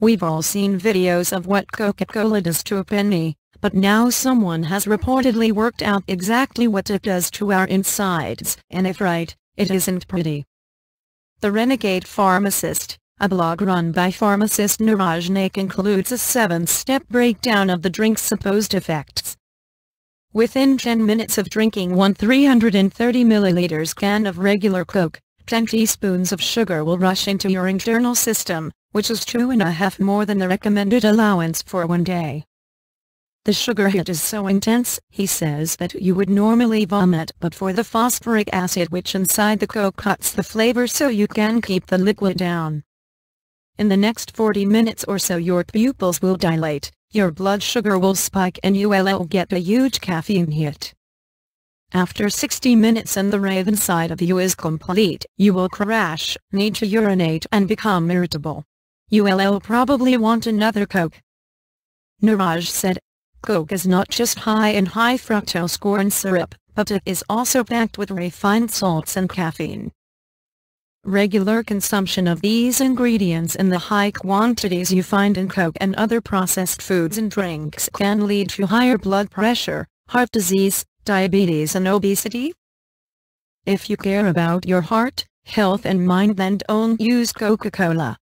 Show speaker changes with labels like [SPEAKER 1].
[SPEAKER 1] We've all seen videos of what Coca-Cola does to a penny, but now someone has reportedly worked out exactly what it does to our insides, and if right, it isn't pretty. The Renegade Pharmacist, a blog run by pharmacist Niraj Naik includes a seven-step breakdown of the drink's supposed effects. Within 10 minutes of drinking one 330 milliliters can of regular Coke, 10 teaspoons of sugar will rush into your internal system, which is two and a half more than the recommended allowance for one day. The sugar hit is so intense, he says that you would normally vomit but for the phosphoric acid which inside the coke cuts the flavor so you can keep the liquid down. In the next 40 minutes or so your pupils will dilate, your blood sugar will spike and you will get a huge caffeine hit. After 60 minutes and the rave inside of you is complete, you will crash, need to urinate and become irritable. ULL probably want another Coke. Niraj said, Coke is not just high in high fructose corn syrup, but it is also packed with refined salts and caffeine. Regular consumption of these ingredients in the high quantities you find in Coke and other processed foods and drinks can lead to higher blood pressure, heart disease, diabetes and obesity. If you care about your heart, health and mind then don't use Coca-Cola.